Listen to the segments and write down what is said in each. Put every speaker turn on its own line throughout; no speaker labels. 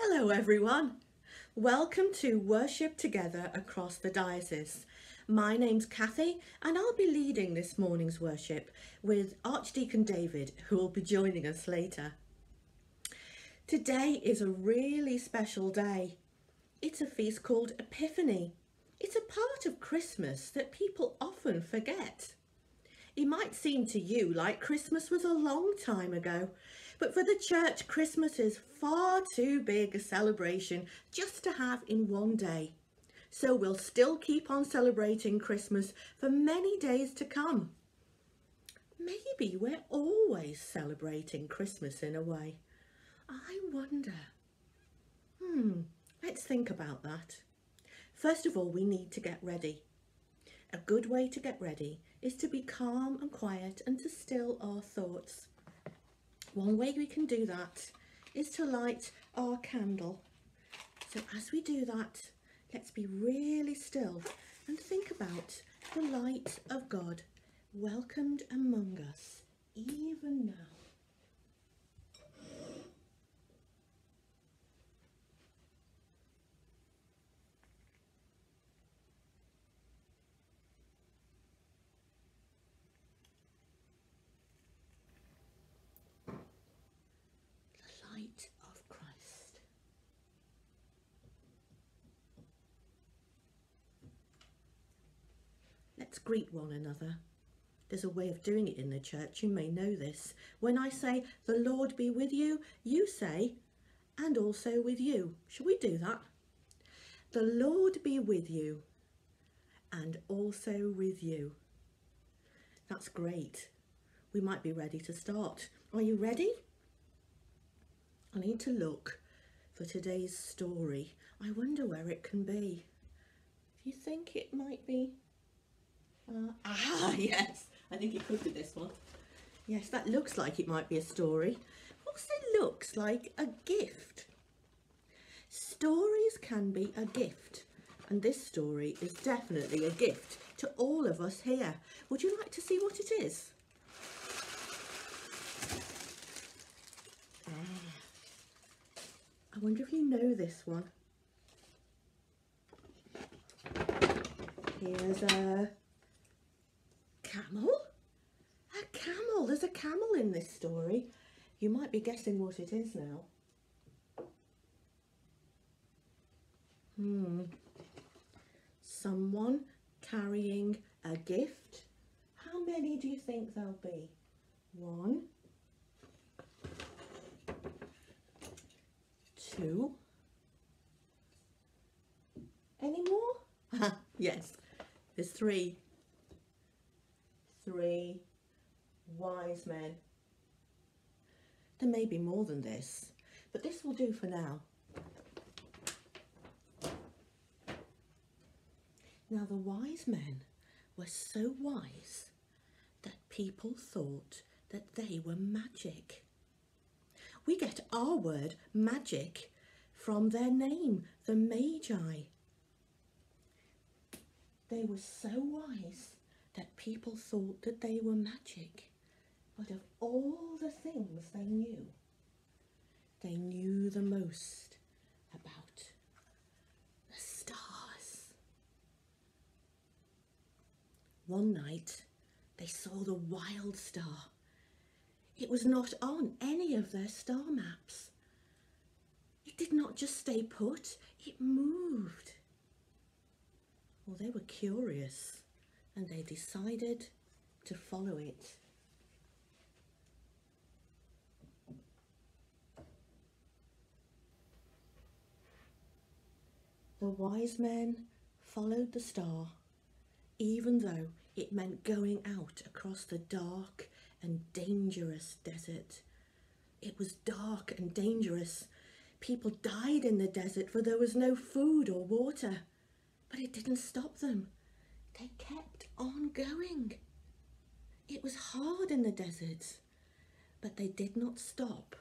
Hello everyone. Welcome to Worship Together across the diocese. My name's Kathy and I'll be leading this morning's worship with Archdeacon David who will be joining us later. Today is a really special day. It's a feast called Epiphany. It's a part of Christmas that people often forget. It might seem to you like Christmas was a long time ago, but for the church, Christmas is far too big a celebration just to have in one day. So we'll still keep on celebrating Christmas for many days to come. Maybe we're always celebrating Christmas in a way. I wonder. Hmm, let's think about that. First of all, we need to get ready. A good way to get ready is to be calm and quiet and to still our thoughts. One way we can do that is to light our candle. So as we do that, let's be really still and think about the light of God welcomed among us even now. the light of Christ. Greet one another. There's a way of doing it in the church, you may know this. When I say, the Lord be with you, you say, and also with you. Shall we do that? The Lord be with you, and also with you. That's great. We might be ready to start. Are you ready? I need to look for today's story. I wonder where it can be. Do you think it might be? Uh, ah, yes, I think it could be this one. Yes, that looks like it might be a story. Also looks like a gift. Stories can be a gift, and this story is definitely a gift to all of us here. Would you like to see what it is? Ah. I wonder if you know this one. Here's a camel. A camel. There's a camel in this story. You might be guessing what it is now. Hmm. Someone carrying a gift. How many do you think there'll be? One, two. Any more? yes, there's three. Three wise men. There may be more than this, but this will do for now. Now the wise men were so wise that people thought that they were magic. We get our word magic from their name, the Magi. They were so wise that people thought that they were magic. But of all the things they knew, they knew the most about the stars. One night, they saw the wild star it was not on any of their star maps. It did not just stay put, it moved. Well, they were curious and they decided to follow it. The wise men followed the star, even though it meant going out across the dark and dangerous desert. It was dark and dangerous. People died in the desert for there was no food or water. But it didn't stop them. They kept on going. It was hard in the desert, but they did not stop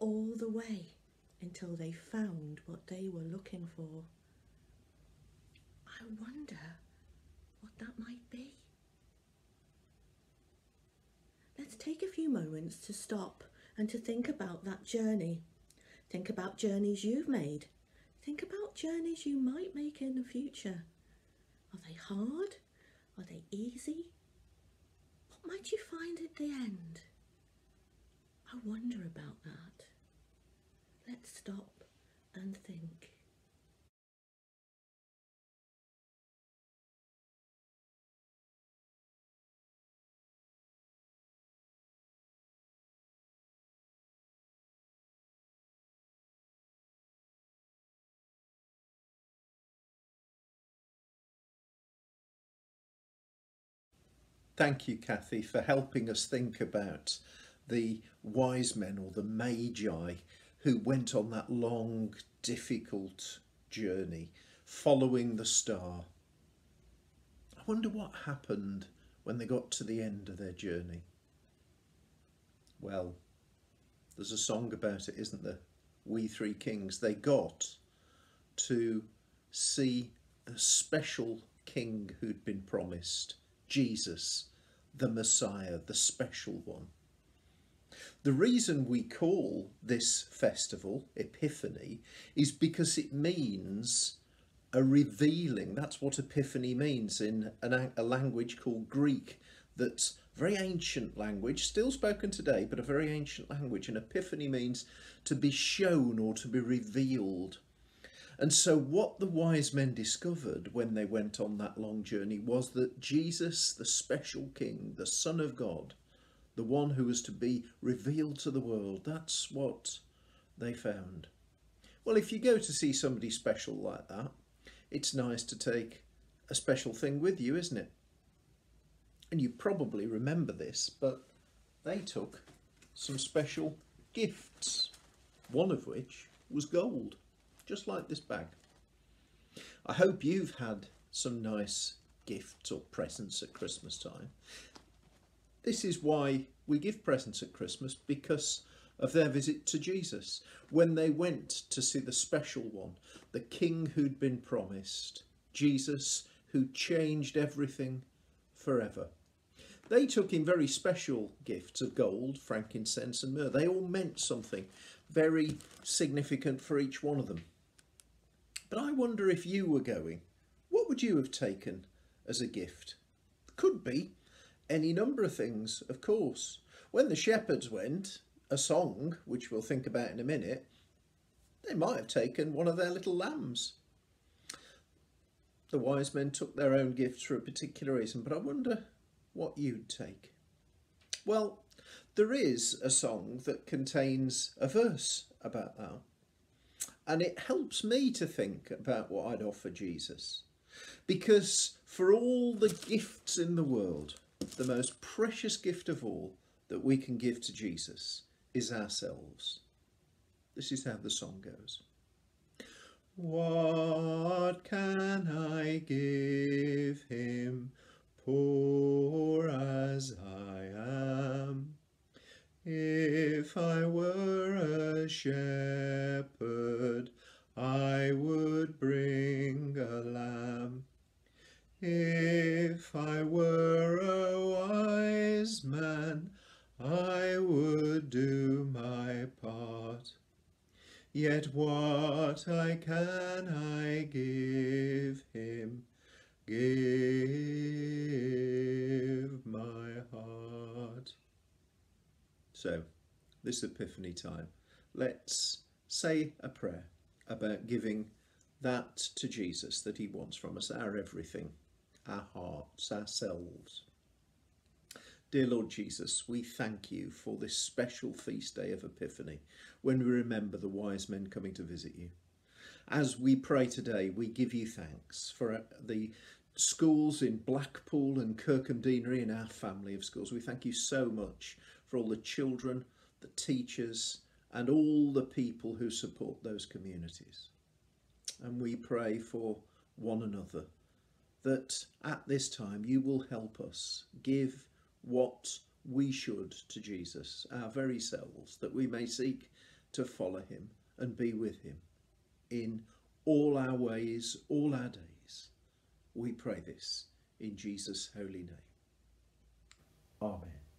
all the way until they found what they were looking for. I wonder what that might be. Let's take a few moments to stop and to think about that journey. Think about journeys you've made. Think about journeys you might make in the future. Are they hard? Are they easy? What might you find at the end? I wonder about that. Let's stop and think.
Thank you, Kathy, for helping us think about the wise men or the magi who went on that long, difficult journey following the star. I wonder what happened when they got to the end of their journey. Well, there's a song about it, isn't there? We Three Kings. They got to see the special king who'd been promised, Jesus, the Messiah, the special one. The reason we call this festival Epiphany is because it means a revealing. That's what Epiphany means in a language called Greek that's very ancient language, still spoken today, but a very ancient language. And Epiphany means to be shown or to be revealed. And so, what the wise men discovered when they went on that long journey was that Jesus, the special king, the Son of God, the one who was to be revealed to the world. That's what they found. Well, if you go to see somebody special like that, it's nice to take a special thing with you, isn't it? And you probably remember this, but they took some special gifts, one of which was gold, just like this bag. I hope you've had some nice gifts or presents at Christmas time. This is why we give presents at Christmas because of their visit to Jesus. When they went to see the special one, the king who'd been promised, Jesus who changed everything forever. They took in very special gifts of gold, frankincense, and myrrh. They all meant something very significant for each one of them. But I wonder if you were going, what would you have taken as a gift? Could be any number of things, of course. When the shepherds went, a song, which we'll think about in a minute, they might have taken one of their little lambs. The wise men took their own gifts for a particular reason, but I wonder what you'd take. Well, there is a song that contains a verse about that, and it helps me to think about what I'd offer Jesus. Because for all the gifts in the world, the most precious gift of all that we can give to Jesus is ourselves. This is how the song goes. What can I give him, poor as I am? If I were a shepherd, I would bring a lamb. If I were a wise man, I would do my part. Yet what I can I give him, give my heart. So, this Epiphany time, let's say a prayer about giving that to Jesus that he wants from us, our everything our hearts, ourselves. Dear Lord Jesus, we thank you for this special feast day of Epiphany when we remember the wise men coming to visit you. As we pray today, we give you thanks for uh, the schools in Blackpool and Kirkham Deanery and our family of schools. We thank you so much for all the children, the teachers, and all the people who support those communities. And we pray for one another that at this time you will help us give what we should to Jesus, our very selves, that we may seek to follow him and be with him in all our ways, all our days. We pray this in Jesus' holy name. Amen.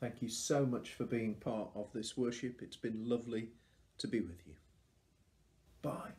Thank you so much for being part of this worship. It's been lovely to be with you. Bye.